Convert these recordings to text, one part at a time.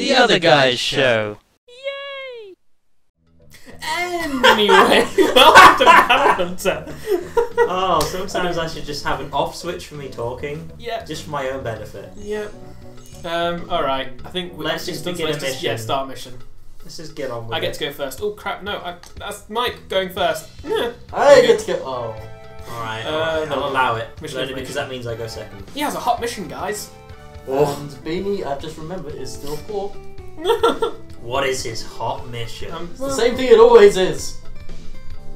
The Other Guys Show. Yay! Anyway, welcome to Manhunter. Oh, sometimes I should just have an off switch for me talking, Yeah. just for my own benefit. Yep. Um. All right. I think we Let's just begin let's a just- Yeah, mission. start mission. Let's just get on with I it. get to go first. Oh crap! No, I, that's Mike going first. Yeah. I get to go. Oh. Alright, Uh, alright, no. I'll allow it. Mission Only because that means I go second. He has a hot mission, guys. And Beany, I've just remembered, is still poor. What is his hot mission? um, It's the same thing it always is.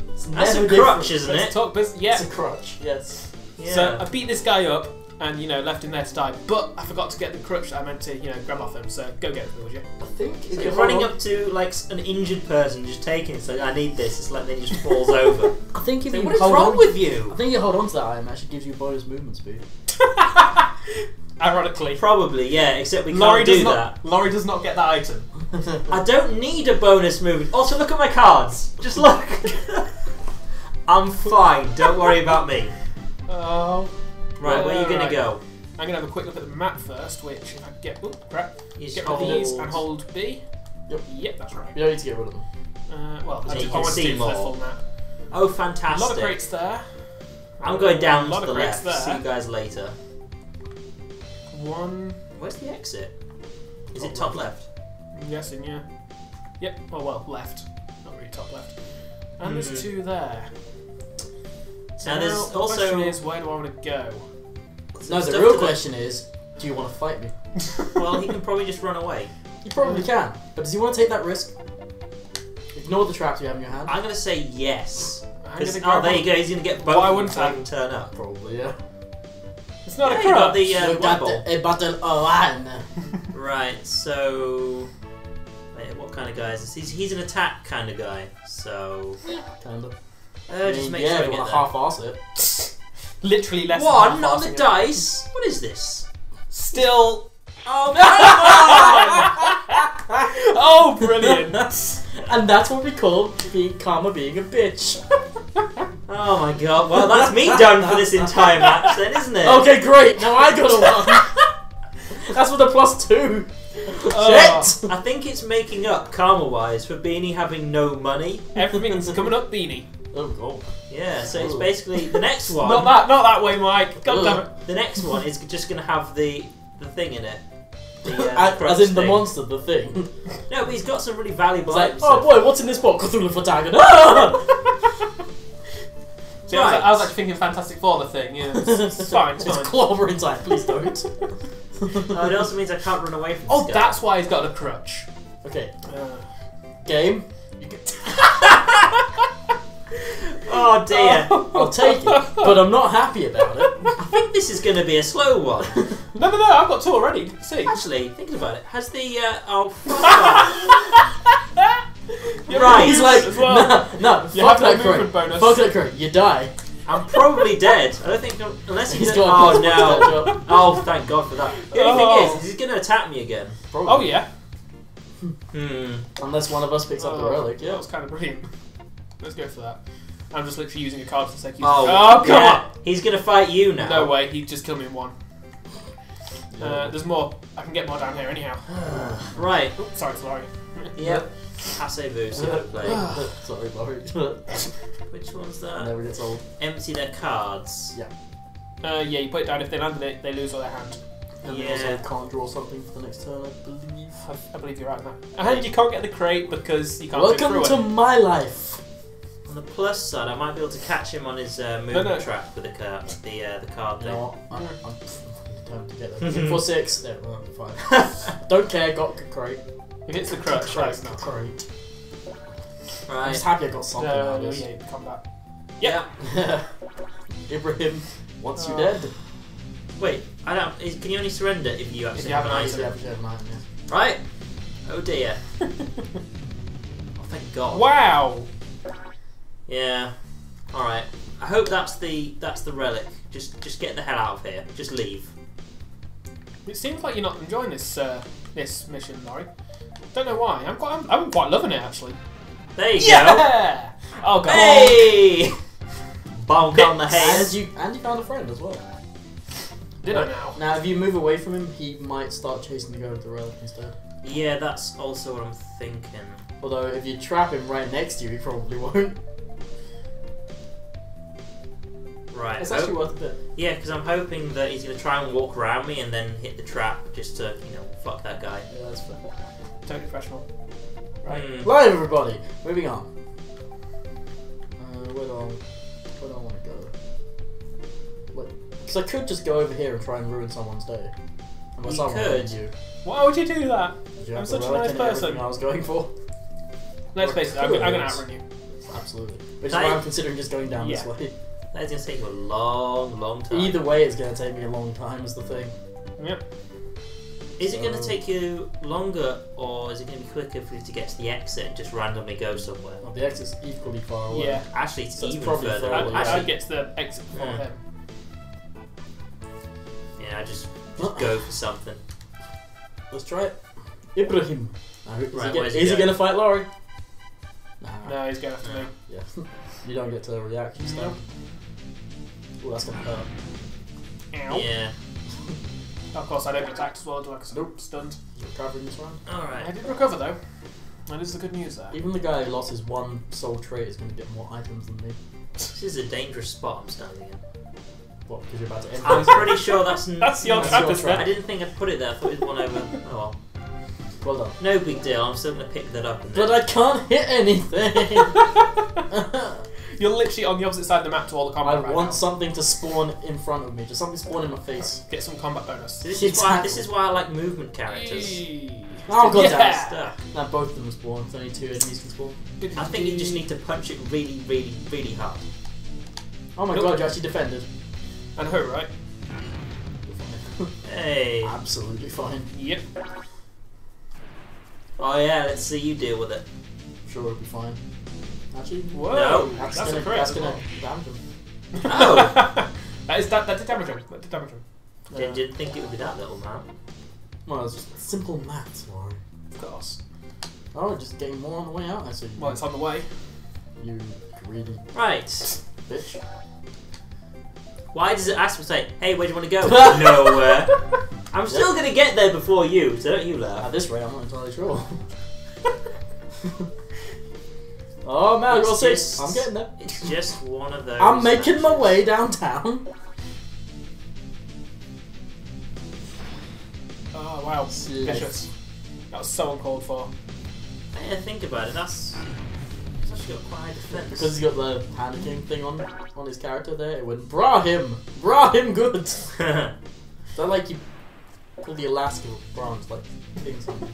It's That's never a crutch, different. isn't it? talk business. Yeah. It's a crutch, yes. Yeah. So I beat this guy up and you know left him there to die, but I forgot to get the crutch that I meant to you know grab off him. So go get it, would you? I think if So you you're running up to like an injured person, just taking it. So I need this. It's like then he just falls over. I think if So you what is hold wrong on, with I think you hold on to that item actually gives you bonus movement speed. Ironically, Probably, yeah. Except we can't Laurie do does that. not. Laurie does not get that item. I don't need a bonus move. Also, look at my cards. Just look. I'm fine. Don't worry about me. Oh. Right, where are you gonna Right. go? I'm gonna have a quick look at the map first, which if I get, oh crap, You get rid of hold- these and hold B. Yep. Yep, that's right. you don't need to get rid of them. Uh, well, So I, just, I can want to see do more. full map. Oh, fantastic. A lot of crates there. I'm going down a lot to the of crates left. See you guys later. One, Where's the exit? Is Top it top left? I'm guessing, yeah. Yep. Oh well, left. Not really top left. And Mhm. there's two there. So Now, there's the also- question is, where do I want to go? No, the real to question is, do you want to fight me? Well, he can probably just run away. You probably can, but does he want to take that risk? Ignore the traps you have in your hand. I'm gonna say yes. I'm 'Cause- gonna oh, there one- you go. He's gonna get both. Why of them wouldn't I? turn up? Probably, yeah. It's not a you got the uh, Look white at ball. the- a battle one. Right. So, wait, what kind of guy is this? He's he's an attack kind of guy. So, Kind of. uh, just make yeah, sure I if you get want that. to half-ass it. Literally less One than on half the passing it. dice. What is this? Still. Oh no! Oh, brilliant! And that's what we call being karma being a bitch. Oh my god. Well, that's me done for this entire match, then, isn't it? Okay, great. Now I got a one. That's with a plus two. Oh. Shit. I think it's making up karma-wise for Beany having no money. Everything's coming up, Beany. Oh god. Yeah. So it's Ooh. basically the next one. Not that, not that way, Mike. God damn it. The next one is just gonna have the the thing in it. The, uh, As, crutch as in the thing. monster, the thing. No, but he's got some really valuable It's like, items. oh boy, what's in this book? Cthulhu for Tiger. See, I, was, I was actually thinking Fantastic Four, the thing. Yeah, it's, it's fine, it's It's fine. clover inside. Please don't. Oh, it also means I can't run away from Oh, this guy. that's why he's got a crutch. okay, Uh, game. You can Oh dear. I'll take it, but I'm not happy about it. I think this is going to be a slow one. no, no, no, I've got two already. See? Actually, thinking about it, has the uh, oh fuck off. Yeah, Right. He's like, well. no, no, You fuck have that movement crate. bonus. Fuck that crate. You die. I'm probably dead. I don't think unless he's, He's gonna, got oh no. one to that Oh, thank God for that. The only Oh. thing is, he's going to attack me again. job. Oh, yeah. Hmm. Unless one of us picks up the Oh, relic, That yeah. was kind of brilliant. Let's go for that. I'm just literally using a card to the sake of using Oh, Oh, come yeah. He's going to fight you now. No way, he just killed me in one. Uh, there's more. I can get more down here anyhow. Right. Oh, sorry, sorry. Yep. Passez-vous, s'il vous plaît. Sorry, Laurie. Which one's that? Never gets old. Empty their cards. Uh, yeah, you put it down. If they land in it, they lose all their hand. And then Yeah. also can't draw something for the next turn, I believe. I, I believe you're right in that. And you can't get the crate because you can't go Welcome through to it. my life. On the plus side, I might be able to catch him on his uh, No, movement no. track with the card, the uh, the card You thing. know what? I'm, I'm fucking determined to get there. For six. There, well, fine. Don't care, got a crate. If it's the crutch, right? It's not. I'm right. just happy I got something out No, of no, this. yeah, combat. Yeah. Ibrahim, once you Oh. dead. Wait, I don't. Is, can you only surrender if you actually you have an Yeah, item? yeah, yeah, mine, yeah. Right. Oh dear. oh thank God. Wow! Yeah. All right. I hope that's the that's the relic. Just just get the hell out of here. Just leave. It seems like you're not enjoying this uh, this mission, Laurie. Don't know why. I'm quite I'm, I'm quite loving it actually. There you Yeah! Oh go. god. Hey. Bonk on the And head. you and you found a friend as well. Did I now? Now, if you move away from him, he might start chasing the guy with the relic instead. Yeah, that's also what I'm thinking. Although if you trap him right next to you, he probably won't. Right. It's actually worth a bit. yeah, because I'm hoping that he's gonna try and walk around me and then hit the trap just to, you know, fuck that guy. Yeah, that's fair. Totally professional. Right. Hmm. Live, everybody. Moving on. Uh, where do I, where do I want to go? Because I could just go over here and try and ruin someone's day. Unless You I could. could. you. Why would you do that? You I'm such a nice person. I was going for. Let's face it, I'm, I'm gonna outrun you. Absolutely. Which is I- why I'm considering just going down this way. That's gonna take you a long, long time. Either way, it's going to take me a long time. Is the thing. Yep. Is it gonna take you longer, or is it gonna be quicker for you to get to the exit and just randomly go somewhere? Well, the exit's equally far away. Yeah. Actually, it's So it's even probably further. further, I'd, away. I'd Actually, get to the exit before Hmm. him. yeah, I just just go for something. Let's try it. Ibrahim. Now, is Right, he, get- where's he is he going? going to fight Laurie? Nah. No, he's going after me. Yeah. you don't get to react and stuff. Oh, that's going to hurt. Ow. Yeah. Of course, I don't get attacked as well, do I'm Nope. stunned. You're recovering this round. Alright. I Alright. did recover though. That is the good news there. Even the guy who lost his one soul trait is going to get more items than me. This is a dangerous spot I'm standing in. What? Because you're about to end I'm pretty sure that's. n- That's your That's trap, your isn't. I didn't think I'd put it there. I thought it was one over. Oh well. Well done. No big deal. I'm still gonna pick that up. But. I can't hit anything! You're literally on the opposite side of the map to all the combat I right want now. something to spawn in front of me. Just something spawn in my face. Get some combat bonus. So this is why. This is why I like movement characters. Eee. Oh, god damn it. yeah. Stuff. Now both of them spawn. It's only two enemies can spawn. I think you just need to punch it really, really, really hard. Oh my Nope. god, you actually defended. And who, right? Hey. Absolutely fine. Yep. Oh yeah. Let's see you deal with it. I'm Sure, it'll be fine. Actually, Whoa, No. that's, that's, gonna, a crit. that's as gonna damage him. Oh. that is that. That did damage him. That did damage him. Didn't, didn't think it would be that little man. Well, it's just simple maths, Laurie. Of course. Oh, just getting more on the way out, I see. Well, it's on the way. You greedy Right. bitch. Why does it ask me to say, "Hey, where do you want to go?" Nowhere. I'm still gonna get there before you, so don't you laugh. At this rate, I'm not entirely sure. Oh man, I got It's six. just- I'm getting there. It's just one of those. I'm making my way downtown. Oh wow. Slice. Vicious. That was so uncalled for. Yeah, think about it. That's. It's actually got quite a defense. Because he's got the panicking thing on on his character there, it went bra him, bra him good. Is that like you put the Alaska branch like thing something?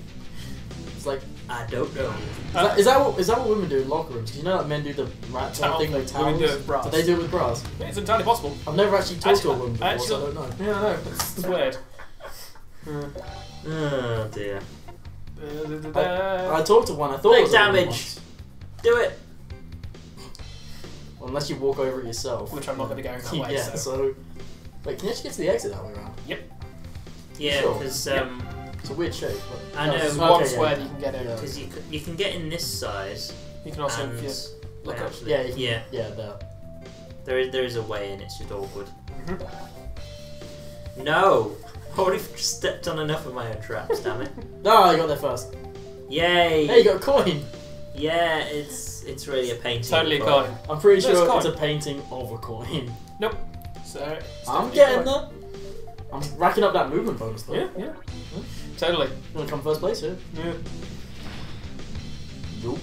It's like I don't know. is that, is that what is that what women do in locker rooms? 'Cause you know that men do the right tail Towel thing with thing. Women towels. do it with bras. Do they do it with bras? Yeah, It's entirely possible. I've never actually talked to a woman before, so I don't know. Yeah, I know. It's, it's weird. Uh, Oh dear. da. I talked to one. I thought Big it was a damage. Do it. Well, unless you walk over it yourself. Which I'm not gonna go that way, yeah. so. So. Wait, can you actually get to the exit that way around? Yep. Yeah, Sure. because Yep. It's a weird shape. But I know, There's Okay, one yeah, square yeah. that you can get in. Because you you can get in this size. You can also, and if look up. actually, Yeah, you yeah. Yeah, there. There is there is a way in. It's just awkward. Mhm. No. I already stepped on enough of my own traps. Damn it. No, I got there first. Yay. Hey, you got a coin. Yeah, it's it's really a painting. Totally a coin. I'm pretty No, it's sure coin. it's a painting of a coin. Nope. So, it's I'm getting a coin. there. I'm racking up that movement bonus though. Yeah, yeah. Hmm? Totally. You wanna come first place here? Yeah. Nope.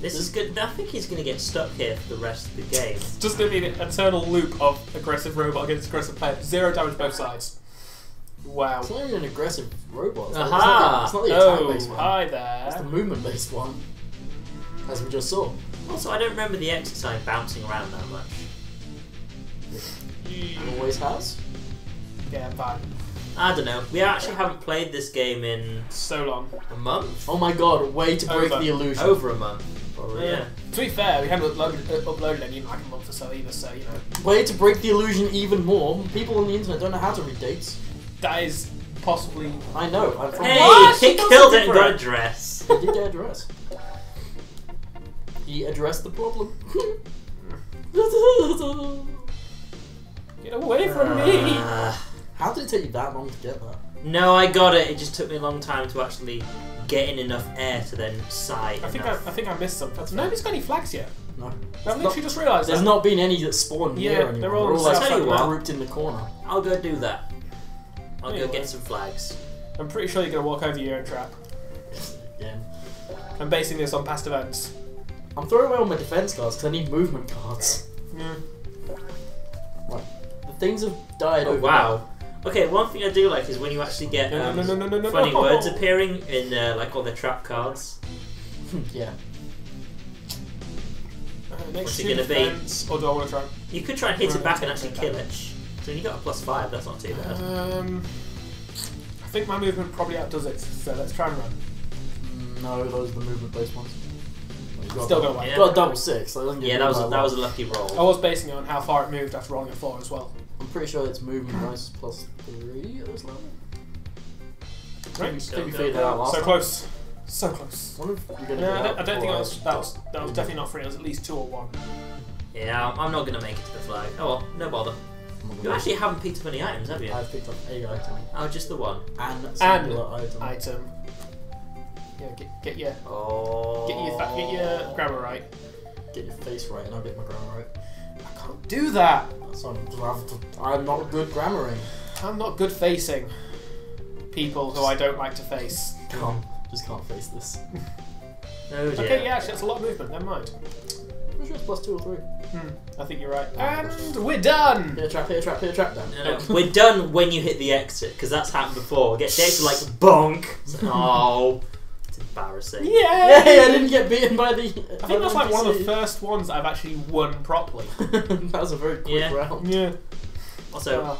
This is good. I think he's gonna get stuck here for the rest of the game. It's just gonna be an eternal loop of aggressive robot against aggressive player. Zero damage both sides. Wow. It's not even an aggressive robot. It's, Aha! Not, it's not the, it's the Oh, attack-based one. hi there. It's the movement-based one. As we just saw. Also, I don't remember the exercise bouncing around that much. It always has. Yeah, I'm fine. I don't know. We actually haven't played this game in So long. a month. Oh my god, way to break Over. the illusion. Over a month. Probably. Yeah. To be fair, we haven't uploaded, uh, uploaded any in like a month or so either, so, you know. Way to break the illusion even more. People on the internet don't know how to read dates. That is possibly. I know. I'm from Hey, What? he killed it it and got a dress. He did get addressed. He addressed the problem. Get away from me! How did it take you that long to get that? No, I got it. It just took me a long time to actually get in enough air to then sigh I think I, I enough. think I missed something. That's Nobody's got any flags yet. No. I've not- literally just realised There's that. not been any that spawned Yeah, here anymore. they're all They're all on like the south side. grouped in the corner. I'll go do that. I'll go Anyway. get some flags. I'm pretty sure you're going to walk over your own trap. Again. I'm basing this on past events. I'm throwing away all my defense cards because I need movement cards. Yeah. The things have died Oh over. wow. Okay, one thing I do like is when you actually get um, no, no, no, no, no, funny no. words appearing in uh, like all the trap cards. yeah. Uh, What's it gonna be? or do I want to try? You could try and hit it back and actually kill it. So you got a plus five, that's not too bad. Um, I think my movement probably outdoes it, so let's try and run. No, those are the movement based ones. Well, you got Still a- got one. Yeah. Got a double six. So it doesn't give Yeah, that was a, a that was a lucky roll. I was basing it on how far it moved after rolling a four as well. I'm pretty sure it's movement bonus plus three at this level. Right. I think Go, we go, figured go. that out last So time. close. So close. Wonder if you're gonna No, I don't, out I don't think before that was that was that was definitely not three. It was at least two or one. Yeah, I'm, I'm not gonna make it to the flag. Oh well, no bother. I'm You gonna- actually haven't picked up any items, have you? I've picked up a item Oh, just the one. and singular item. Item. Yeah, get get your Oh. get your fa- get your oh. grammar right. Get your face right, and I'll get my grammar right. I can't do that. So I'm, I'm not good grammaring. I'm not good facing people who I don't like to face. Can't, just can't face this. Oh dear. Okay, yeah, actually, that's a lot of movement. Never mind. I'm sure it's plus two or three. Hmm, I think you're right. And we're done. Hit a trap, hit a trap, hit a trap down. No, no, we're done when you hit the exit because that's happened before. Get Dave like bonk. It's like, oh, it's embarrassing. Yay! Yay! I didn't get beaten by the. I think that's like one of the first ones I've actually won properly. that was a very quick Yeah. round. Yeah. Also, Uh,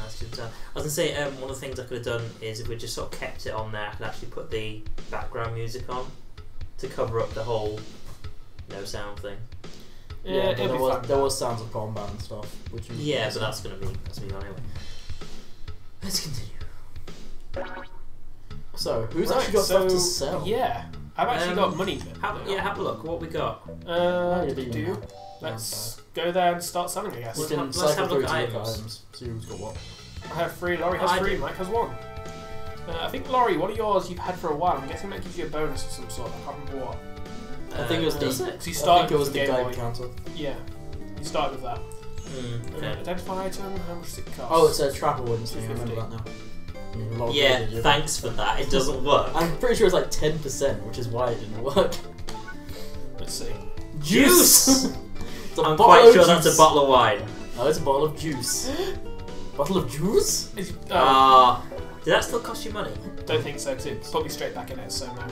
that's just, uh, I was gonna say um, one of the things I could have done is if we just sort of kept it on there, I could actually put the background music on to cover up the whole no sound thing. yeah, Yeah, but it'll there be was fun. there was sounds of combat and stuff, which was Yeah, but that's gonna be that's gonna be on anyway. Let's continue. So who's Right, actually got so, stuff to sell? Yeah, I've actually Um, got money. Have, yeah, have a look. What we got? Uh, you're do let's go there and start selling. I guess. You Let's can have- let's cycle have a through look to at look at items. items. See who's got what. I have three. Laurie has I three. do. Mike has one. Uh, I think Laurie, one of yours you've had for a while. I'm guessing that gives you a bonus of some sort. I can't remember what. I think it was Uh, the- does it? You I started think it was with the the Game guide Boy. counter. Yeah, you started with that. Uh, okay. identify item. How much does it cost? Oh, it's a trapper wins thing. I remember that now. A lot Yeah, thanks for that. It doesn't work. I'm pretty sure it's like ten percent, which is why it didn't work. Let's see. Juice! it's a I'm quite of sure that's a bottle of wine. Oh, it's a bottle of juice. bottle of juice? Is- oh, Ah, did that still cost you money? don't think so. Too. Put me straight back in it. So no.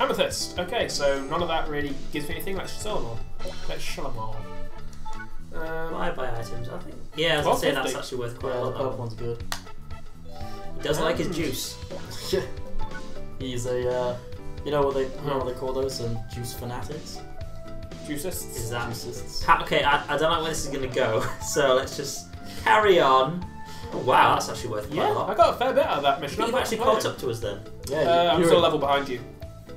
Amethyst. Okay, so none of that really gives me anything. Let's sell them all. Let's sell them all. Um, Buy buy items, I think. Yeah, I was gonna say that's actually worth quite Yeah, a the lot. purple That one. one's good. He does like his juice. Yeah. He's a, uh, you know what they, you know what they call those? Um, juice fanatics. juicists. Is that Juicists. Ha- okay? I, I don't know where this is gonna go, so let's just carry on. Oh, wow, that's actually worth quite Yeah, a lot. I got a fair bit out of that mission. You've actually caught up to us then. Yeah, Uh, you, I'm still a level behind you.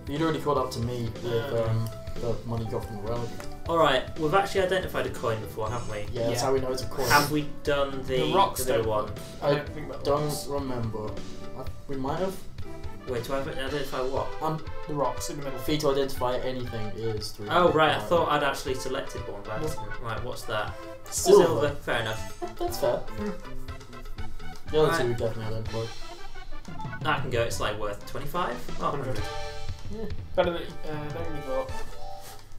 You'd already caught up to me with um, the money you got from the relic. All right, we've actually identified a coin before, haven't we? Yeah, that's Yeah. how we know it's a coin. Have we done the, The rocks the don't one? work. I don't think about Don't rocks. remember. I, we might have. Wait, do I identify what? Um, The rocks in the middle. fee to identify anything is through. Oh right, I thought I'd actually selected one by Well- accident. Right, what's that? Silver. Fair enough. That's fair. The other Right. two we definitely identified. That can go. It's like worth twenty-five. Oh, 100. 100. Better than, uh, better than you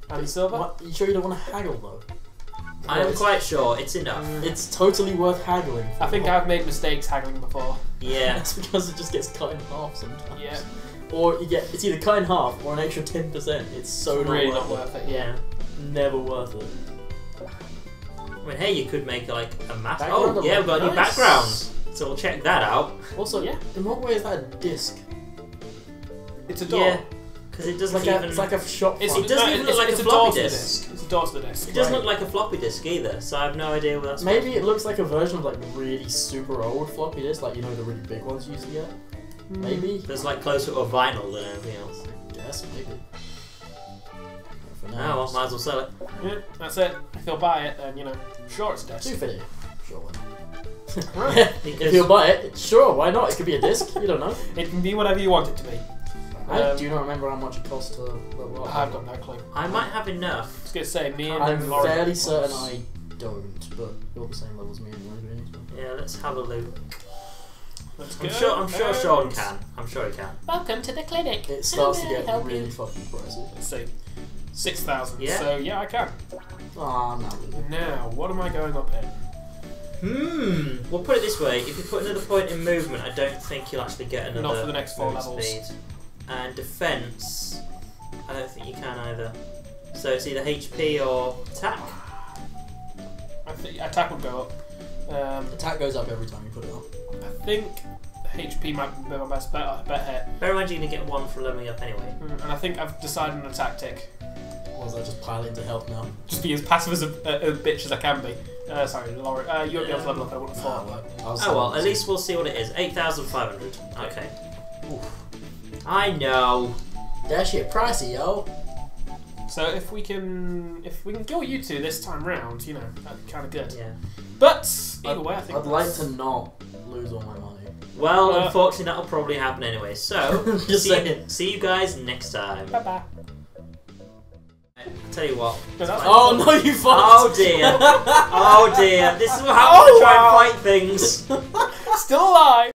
thought. And silver? What? You sure you don't want to haggle though? I am quite sure it's enough. Mm. It's totally worth haggling. For I think I've made mistakes haggling before. Yeah. That's because it just gets cut in half sometimes. Yeah. Or you get it's either cut in half or an extra ten percent. It's so It's not really worth not worth it. Yeah. Never worth it. I mean, hey, you could make like a map. Background Oh, yeah, we've got a new nice. background. So we'll check that out. Also, Yeah. in what way is that a disc? It's a door. Yeah. Because it doesn't like even. a it's like a shop. It's. It doesn't no, even look like it's a floppy disk. disc. It's a door to the disc. it doesn't look like a floppy disk either, so I have no idea what that's. Maybe it looks like a version of like really super old floppy disk, like you know the really big ones you used to get. Mm. Maybe. There's like closer to a vinyl than anything else. Yes, maybe. For Oh, now, well, might as well sell it. Yeah, that's it. If they'll buy it, then, you know, sure it's a two disc. fifty. Sure. why if you'll buy it, sure, why not? It could be a disc. You don't know. It can be whatever you want it to be. I Um, do not remember how much it costs to level up. I've got no clue. I might have enough. I was gonna say me and I'm Lauren. fairly certain I don't, but you're the same level as me anyway. really, so. Yeah, let's have a look. Let's I'm go. sure. I'm sure and- Sean can. I'm sure he can. Welcome to the clinic. It starts to get really you. fucking pricey. Let's see. Six thousand. Yeah. So yeah, I can. Ah, not really. Now, what am I going up here? Hmm. We'll put it this way: if you put another point in movement, I don't think you'll actually get another. Not for the next four move levels. Speed. And defense, I don't think you can either. So it's either HP or attack. I think attack will go up. Um, Attack goes up every time you put it on. I think HP might be my best bet, bet here. Bear in mind you're gonna get one for leveling up anyway. Mm, And I think I've decided on a tactic. Or is that just pile into health now? Just be as passive as a, a, a bitch as I can be. Uh, sorry, Lauren. Uh, you won't be able to level up. I wouldn't have thought. I was Oh well, at least we'll see what it is. Eight thousand five hundred. Okay. I know. That shit pricey, yo. So if we can, if we can kill you two this time round, you know, that'd be kind of good. Yeah. But either way, I think I'd like to not lose all my money. Well, Uh, unfortunately, that'll probably happen anyway. So, Just see, you, saying. see you guys next time. Bye bye. I'll tell you what. No, Oh no, you fucked! Oh dear. Oh dear. This is what happens Oh, when I try wow. and fight things. Still alive.